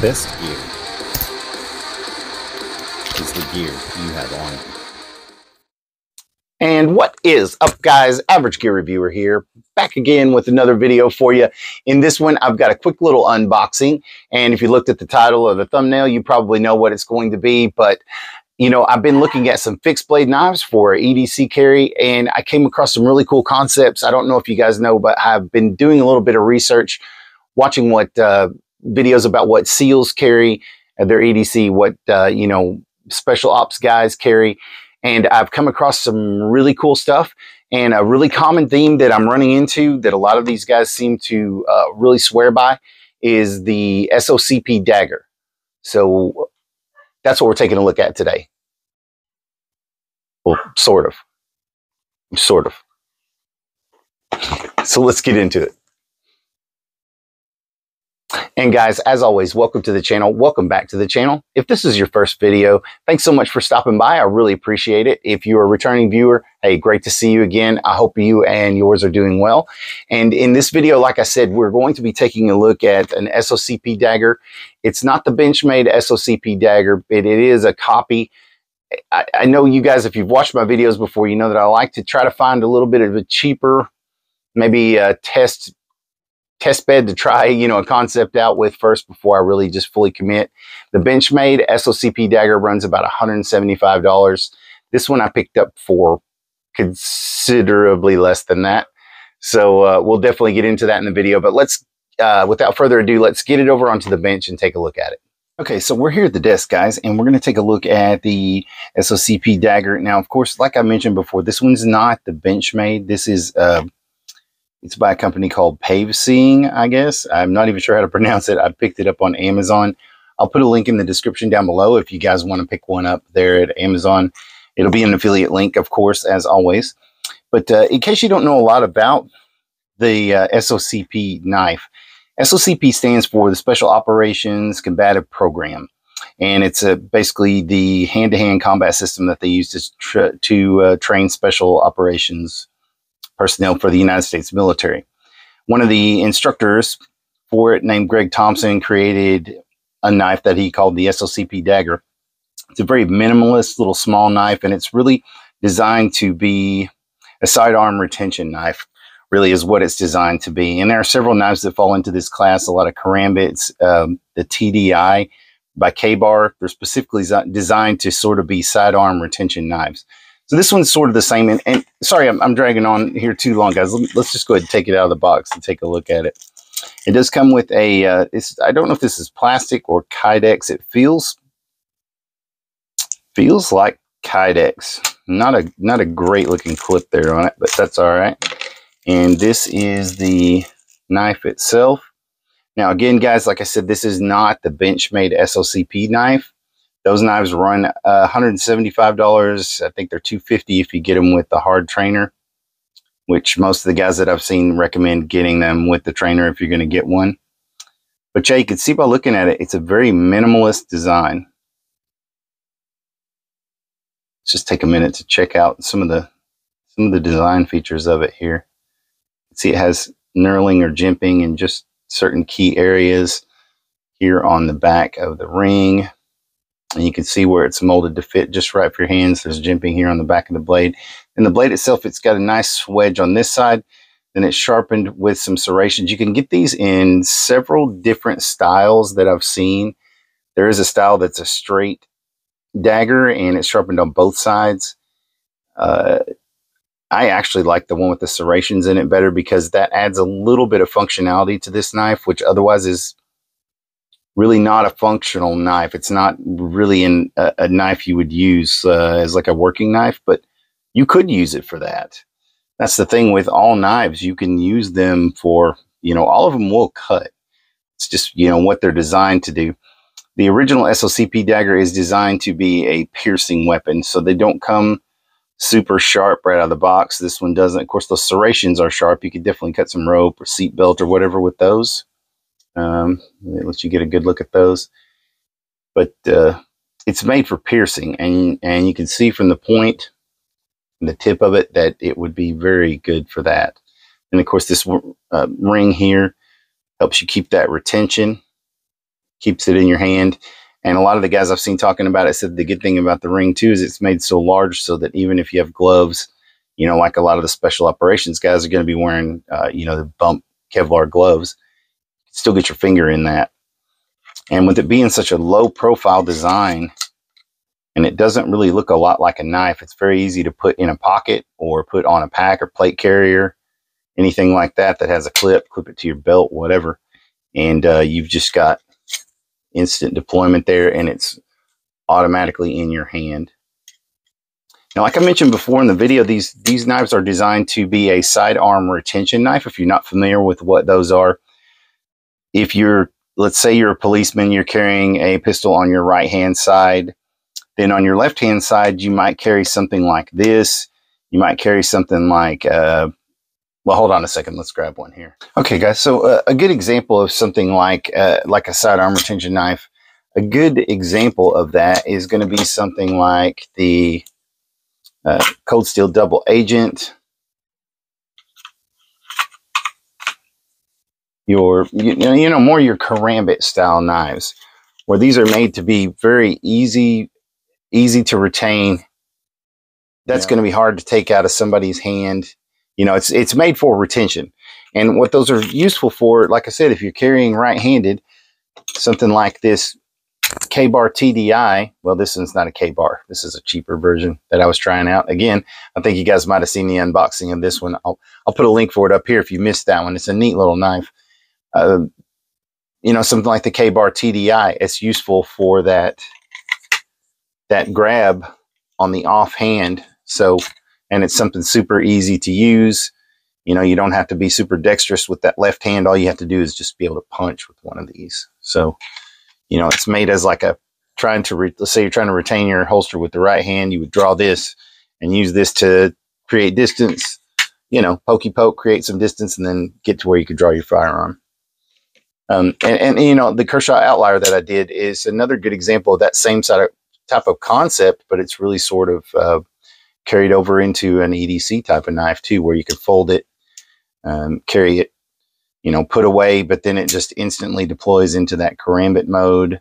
best gear is the gear you have on. And what is up guys? Average Gear Reviewer here, back again with another video for you. In this one, I've got a quick little unboxing. And if you looked at the title or the thumbnail, you probably know what it's going to be. But, you know, I've been looking at some fixed blade knives for EDC carry and I came across some really cool concepts. I don't know if you guys know, but I've been doing a little bit of research, watching what uh, videos about what SEALs carry, uh, their EDC, what, uh, you know, special ops guys carry. And I've come across some really cool stuff and a really common theme that I'm running into that a lot of these guys seem to uh, really swear by is the SOCP dagger. So that's what we're taking a look at today. Well, sort of. Sort of. So let's get into it. And guys, as always, welcome to the channel. Welcome back to the channel. If this is your first video, thanks so much for stopping by. I really appreciate it. If you're a returning viewer, hey, great to see you again. I hope you and yours are doing well. And in this video, like I said, we're going to be taking a look at an SOCP dagger. It's not the Benchmade SOCP dagger, but it is a copy. I, I know you guys, if you've watched my videos before, you know that I like to try to find a little bit of a cheaper, maybe a test test bed to try, you know, a concept out with first before I really just fully commit. The Benchmade SOCP dagger runs about $175. This one I picked up for considerably less than that. So uh, we'll definitely get into that in the video, but let's, uh, without further ado, let's get it over onto the bench and take a look at it. Okay, so we're here at the desk, guys, and we're going to take a look at the SOCP dagger. Now, of course, like I mentioned before, this one's not the Benchmade. This is uh, it's by a company called Paveseying, I guess. I'm not even sure how to pronounce it. I picked it up on Amazon. I'll put a link in the description down below if you guys want to pick one up there at Amazon. It'll be an affiliate link, of course, as always. But uh, in case you don't know a lot about the uh, SOCP knife, SOCP stands for the Special Operations Combative Program. And it's uh, basically the hand-to-hand -hand combat system that they use to, tra to uh, train special operations personnel for the United States military. One of the instructors for it, named Greg Thompson, created a knife that he called the SOCP dagger. It's a very minimalist little small knife, and it's really designed to be a sidearm retention knife, really is what it's designed to be. And there are several knives that fall into this class, a lot of karambits, um, the TDI by K-Bar. They're specifically designed to sort of be sidearm retention knives. So this one's sort of the same. And, and sorry, I'm, I'm, dragging on here too long, guys. Let, us just go ahead and take it out of the box and take a look at it. It does come with a, uh, I don't know if this is plastic or Kydex. It feels, feels like Kydex. Not a, not a great looking clip there on it, but that's all right. And this is the knife itself. Now, again, guys, like I said, this is not the Benchmade SOCP knife. Those knives run uh, $175. I think they're 250 if you get them with the hard trainer, which most of the guys that I've seen recommend getting them with the trainer if you're going to get one. But yeah, you can see by looking at it, it's a very minimalist design. Let's just take a minute to check out some of the some of the design features of it here. See, it has knurling or jimping in just certain key areas here on the back of the ring. And you can see where it's molded to fit just right for your hands. There's jimping here on the back of the blade. And the blade itself, it's got a nice wedge on this side. Then it's sharpened with some serrations. You can get these in several different styles that I've seen. There is a style that's a straight dagger and it's sharpened on both sides. Uh, I actually like the one with the serrations in it better because that adds a little bit of functionality to this knife, which otherwise is really not a functional knife. It's not really in a, a knife you would use uh, as like a working knife, but you could use it for that. That's the thing with all knives. You can use them for, you know, all of them will cut. It's just, you know, what they're designed to do. The original SOCP dagger is designed to be a piercing weapon, so they don't come super sharp right out of the box. This one doesn't. Of course, the serrations are sharp. You could definitely cut some rope or seat belt or whatever with those. Um, it lets you get a good look at those. But uh, it's made for piercing, and and you can see from the point, the tip of it, that it would be very good for that. And of course, this uh, ring here helps you keep that retention. keeps it in your hand. And a lot of the guys I've seen talking about it said the good thing about the ring too is it's made so large so that even if you have gloves, you know, like a lot of the special operations guys are going to be wearing, uh, you know, the bump Kevlar gloves, still get your finger in that. And with it being such a low profile design, and it doesn't really look a lot like a knife, it's very easy to put in a pocket or put on a pack or plate carrier, anything like that that has a clip, clip it to your belt, whatever. And uh, you've just got instant deployment there and it's automatically in your hand. Now, like I mentioned before in the video, these, these knives are designed to be a sidearm retention knife. If you're not familiar with what those are, if you're, let's say you're a policeman, you're carrying a pistol on your right hand side, then on your left hand side, you might carry something like this. You might carry something like, uh, well, hold on a second. Let's grab one here. Okay, guys. So uh, a good example of something like uh, like a sidearm retention knife. A good example of that is going to be something like the uh, Cold Steel Double Agent. Your, you know, you know, more your karambit style knives, where these are made to be very easy, easy to retain. That's yeah. going to be hard to take out of somebody's hand. You know, it's it's made for retention, and what those are useful for, like I said, if you're carrying right-handed, something like this K-Bar TDI. Well, this one's not a K-Bar. This is a cheaper version that I was trying out. Again, I think you guys might have seen the unboxing of this one. I'll, I'll put a link for it up here if you missed that one. It's a neat little knife. Uh, you know, something like the K-Bar TDI. It's useful for that, that grab on the offhand. So, and it's something super easy to use. You know, you don't have to be super dexterous with that left hand. All you have to do is just be able to punch with one of these. So, you know, it's made as like a trying to, re- let's say you're trying to retain your holster with the right hand, you would draw this and use this to create distance, you know, pokey poke, create some distance, and then get to where you could draw your firearm. Um, and, and, you know, the Kershaw Outlier that I did is another good example of that same sort of type of concept, but it's really sort of uh, carried over into an EDC type of knife too, where you can fold it, um, carry it you know, put away, but then it just instantly deploys into that karambit mode.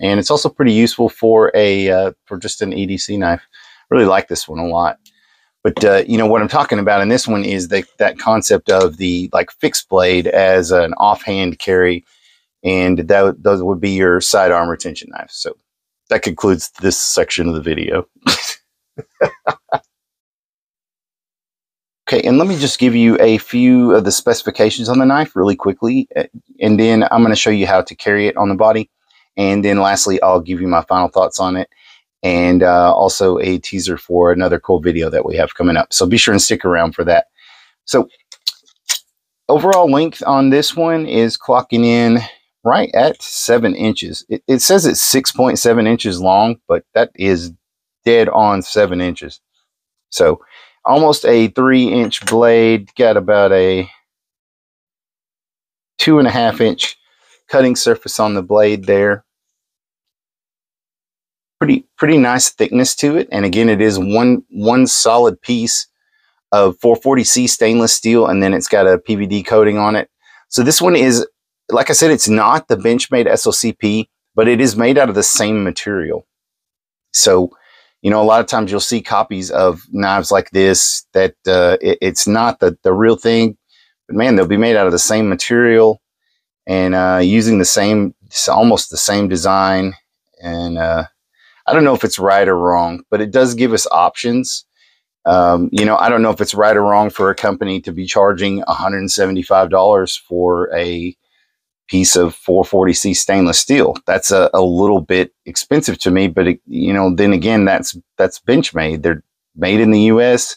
And it's also pretty useful for a uh, for just an EDC knife. Really like this one a lot. But uh, you know what I'm talking about in this one is the, that concept of the like fixed blade as an offhand carry, and that those would be your sidearm retention knives. So that concludes this section of the video. Okay, and let me just give you a few of the specifications on the knife really quickly, uh, and then I'm going to show you how to carry it on the body. And then lastly, I'll give you my final thoughts on it and uh, also a teaser for another cool video that we have coming up. So be sure and stick around for that. So overall length on this one is clocking in right at seven inches. It, it says it's 6.7 inches long, but that is dead on seven inches. So almost a three inch blade, got about a two and a half inch cutting surface on the blade there. Pretty, pretty nice thickness to it. And again, it is one, one solid piece of 440C stainless steel, and then it's got a PVD coating on it. So this one is, like I said, it's not the Benchmade SOCP, but it is made out of the same material. So you know, a lot of times you'll see copies of knives like this that uh, it, it's not the, the real thing, but man, they'll be made out of the same material and uh, using the same, almost the same design. And uh, I don't know if it's right or wrong, but it does give us options. Um, you know, I don't know if it's right or wrong for a company to be charging $175 for a piece of 440C stainless steel. That's a, a little bit expensive to me, but it, you know, then again, that's that's Benchmade. They're made in the U.S.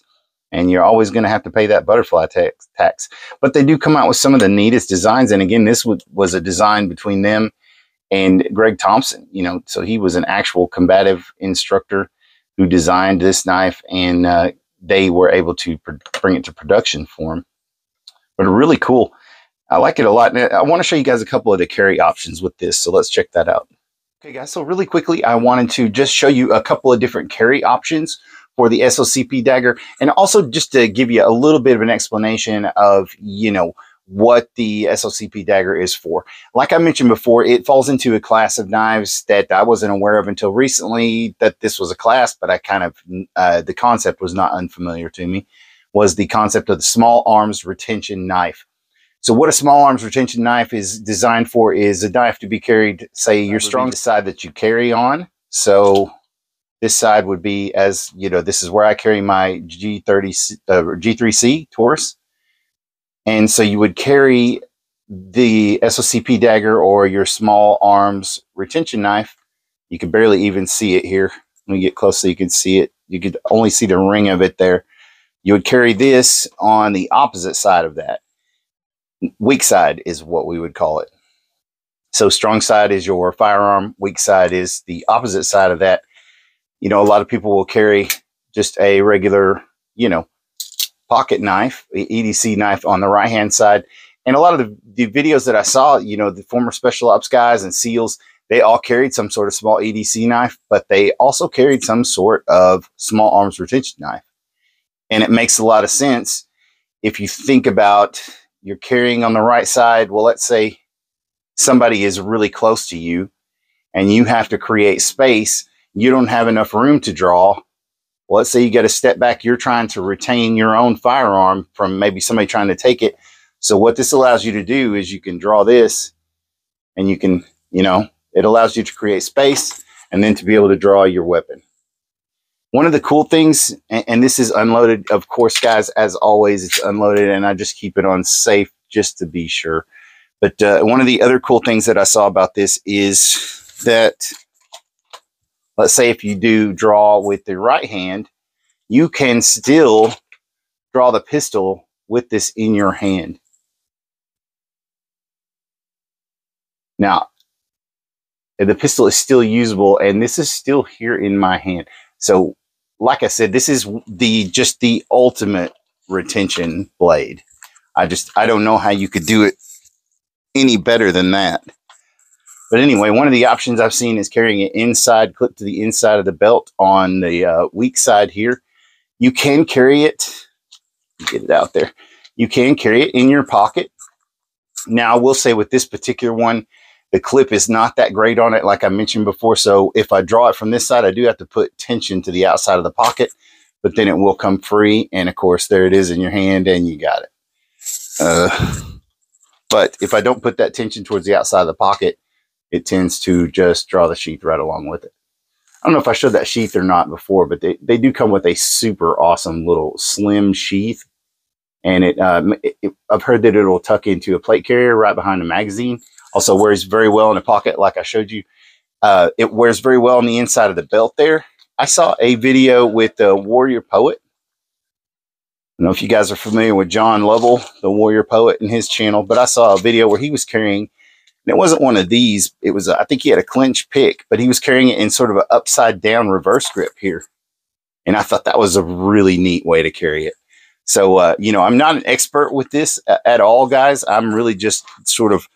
and you're always going to have to pay that butterfly tax, tax. But they do come out with some of the neatest designs. And again, this was, was a design between them and Greg Thompson. You know, so he was an actual combative instructor who designed this knife, and uh, they were able to bring it to production for him. But really cool. I like it a lot. And I want to show you guys a couple of the carry options with this. So let's check that out. Okay, guys. So really quickly, I wanted to just show you a couple of different carry options for the SOCP dagger. And also just to give you a little bit of an explanation of, you know, what the SOCP dagger is for. Like I mentioned before, it falls into a class of knives that I wasn't aware of until recently that this was a class, but I kind of, uh, the concept was not unfamiliar to me, was the concept of the small arms retention knife. So what a small arms retention knife is designed for is a knife to be carried, say your strongest side that you carry on. So this side would be as, you know, this is where I carry my G30, uh, G3C Taurus. And so you would carry the SOCP dagger or your small arms retention knife. You can barely even see it here. Let me get close so you can see it. You could only see the ring of it there. You would carry this on the opposite side of that. Weak side is what we would call it. So strong side is your firearm. Weak side is the opposite side of that. You know, a lot of people will carry just a regular, you know, pocket knife, EDC knife on the right hand side. And a lot of the, the videos that I saw, you know, the former special ops guys and SEALs, they all carried some sort of small EDC knife, but they also carried some sort of small arms retention knife. And it makes a lot of sense if you think about you're carrying on the right side. Well, let's say somebody is really close to you and you have to create space. You don't have enough room to draw well, let's say you got to step back. You're trying to retain your own firearm from maybe somebody trying to take it. So what this allows you to do is you can draw this and you can, you know, it allows you to create space and then to be able to draw your weapon. One of the cool things, and, and this is unloaded, of course, guys, as always, it's unloaded and I just keep it on safe just to be sure. But uh, one of the other cool things that I saw about this is that let's say if you do draw with the right hand, you can still draw the pistol with this in your hand. Now, the pistol is still usable and this is still here in my hand. So like I said, this is the just the ultimate retention blade. I just, I don't know how you could do it any better than that. But anyway, one of the options I've seen is carrying it inside, clip to the inside of the belt on the uh, weak side here. You can carry it, get it out there. You can carry it in your pocket. Now, I will say with this particular one, the clip is not that great on it, like I mentioned before. So if I draw it from this side, I do have to put tension to the outside of the pocket, but then it will come free. And of course, there it is in your hand and you got it. Uh, but if I don't put that tension towards the outside of the pocket, it tends to just draw the sheath right along with it. I don't know if I showed that sheath or not before, but they, they do come with a super awesome little slim sheath. And it, um, it, it, I've heard that it'll tuck into a plate carrier right behind the magazine. Also wears very well in a pocket, like I showed you. Uh, it wears very well on the inside of the belt there. I saw a video with the Warrior Poet. I don't know if you guys are familiar with John Lovell, the Warrior Poet, and his channel, but I saw a video where he was carrying and it wasn't one of these. It was, a, I think he had a clinch pick, but he was carrying it in sort of an upside down reverse grip here. And I thought that was a really neat way to carry it. So, uh, you know, I'm not an expert with this at all, guys. I'm really just sort of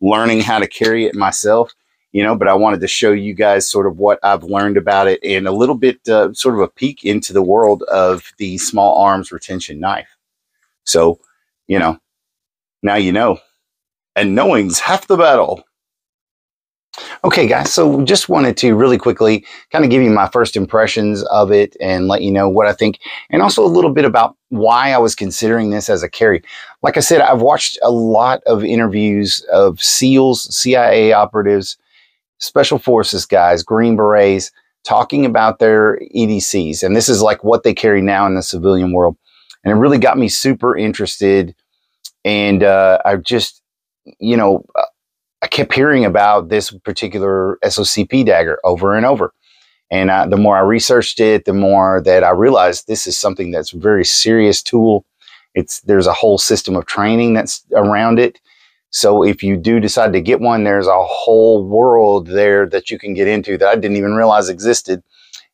learning how to carry it myself, you know, but I wanted to show you guys sort of what I've learned about it and a little bit, uh, sort of a peek into the world of the small arms retention knife. So, you know, now you know and knowing's half the battle. Okay, guys, so just wanted to really quickly kind of give you my first impressions of it and let you know what I think, and also a little bit about why I was considering this as a carry. Like I said, I've watched a lot of interviews of SEALs, CIA operatives, Special Forces guys, Green Berets, talking about their EDCs. And this is like what they carry now in the civilian world. And it really got me super interested. And uh, I just, you know, uh, I kept hearing about this particular SOCP dagger over and over. And the more I researched it, the more that I realized this is something that's a very serious tool. It's there's a whole system of training that's around it. So if you do decide to get one, there's a whole world there that you can get into that I didn't even realize existed.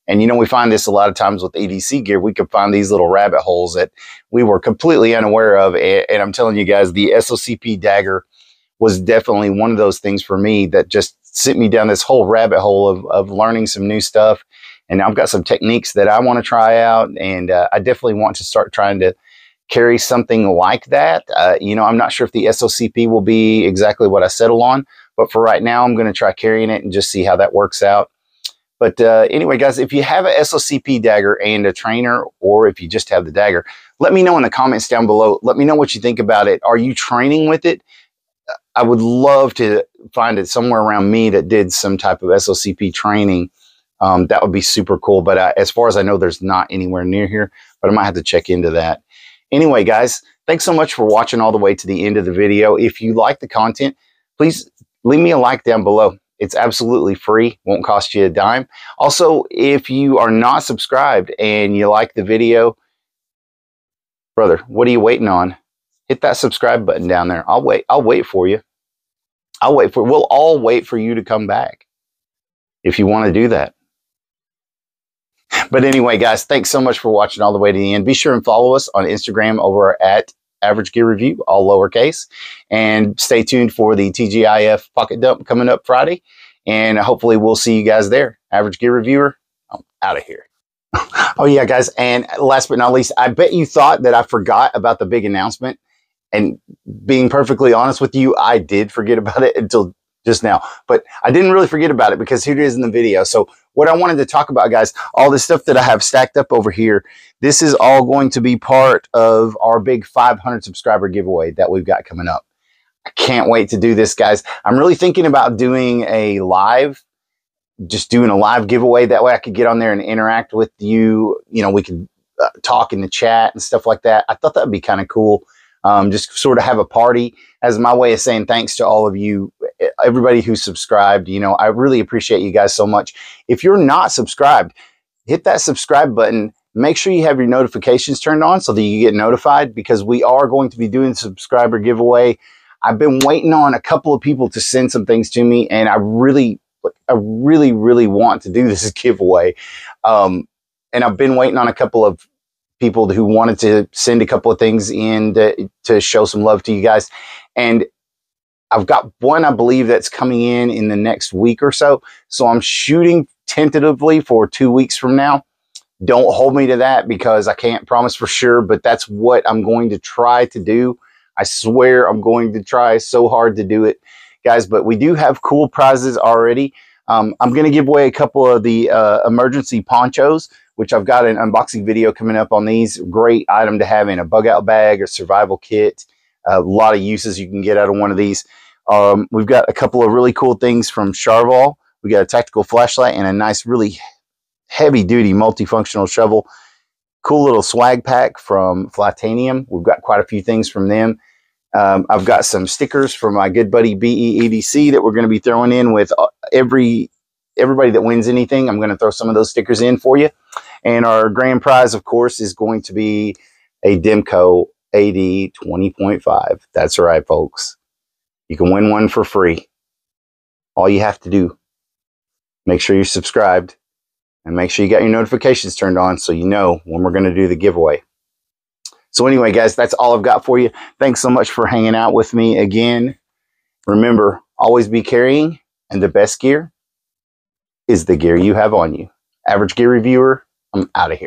And you know, we find this a lot of times with EDC gear. We could find these little rabbit holes that we were completely unaware of. And, and I'm telling you guys, the SOCP dagger was definitely one of those things for me that just sent me down this whole rabbit hole of, of learning some new stuff. And I've got some techniques that I want to try out. And uh, I definitely want to start trying to carry something like that. Uh, you know, I'm not sure if the SOCP will be exactly what I settle on, but for right now, I'm going to try carrying it and just see how that works out. But uh, anyway, guys, if you have a SOCP dagger and a trainer, or if you just have the dagger, let me know in the comments down below. Let me know what you think about it. Are you training with it? I would love to find it somewhere around me that did some type of SOCP training. Um, that would be super cool. But uh, as far as I know, there's not anywhere near here, but I might have to check into that. Anyway, guys, thanks so much for watching all the way to the end of the video. If you like the content, please leave me a like down below. It's absolutely free, won't cost you a dime. Also, if you are not subscribed and you like the video, brother, what are you waiting on? Hit that subscribe button down there. I'll wait. I'll wait for you. I'll wait for, we'll all wait for you to come back if you want to do that. But anyway, guys, thanks so much for watching all the way to the end. Be sure and follow us on Instagram over at Average Gear Review, all lowercase. And stay tuned for the TGIF Pocket Dump coming up Friday. And hopefully we'll see you guys there. Average Gear Reviewer, I'm out of here. oh, yeah, guys. And last but not least, I bet you thought that I forgot about the big announcement. And being perfectly honest with you, I did forget about it until just now. But I didn't really forget about it because here it is in the video. So what I wanted to talk about, guys, all the stuff that I have stacked up over here, this is all going to be part of our big 500 subscriber giveaway that we've got coming up. I can't wait to do this, guys. I'm really thinking about doing a live, just doing a live giveaway. That way I could get on there and interact with you. You know, we could uh, talk in the chat and stuff like that. I thought that would be kind of cool um, just sort of have a party as my way of saying thanks to all of you, everybody who subscribed. You know, I really appreciate you guys so much. If you're not subscribed, hit that subscribe button. Make sure you have your notifications turned on so that you get notified because we are going to be doing subscriber giveaway. I've been waiting on a couple of people to send some things to me, and I really, I really, really want to do this giveaway. Um, and I've been waiting on a couple of people who wanted to send a couple of things in to, to show some love to you guys. And I've got one, I believe, that's coming in in the next week or so. So I'm shooting tentatively for two weeks from now. Don't hold me to that because I can't promise for sure, but that's what I'm going to try to do. I swear I'm going to try so hard to do it, guys. But we do have cool prizes already. Um, I'm going to give away a couple of the uh, emergency ponchos which I've got an unboxing video coming up on these. Great item to have in a bug out bag or survival kit. A lot of uses you can get out of one of these. Um, we've got a couple of really cool things from Charval. We got a tactical flashlight and a nice, really heavy duty multifunctional shovel. Cool little swag pack from Flytanium. We've got quite a few things from them. Um, I've got some stickers from my good buddy BEEDC that we're going to be throwing in with uh, every everybody that wins anything. I'm going to throw some of those stickers in for you. And our grand prize, of course, is going to be a Demko AD 20.5. That's right, folks. You can win one for free. All you have to do, make sure you're subscribed and make sure you got your notifications turned on so you know when we're going to do the giveaway. So anyway, guys, that's all I've got for you. Thanks so much for hanging out with me again. Remember, always be carrying, and the best gear is the gear you have on you. Average Gear Reviewer I'm out of here.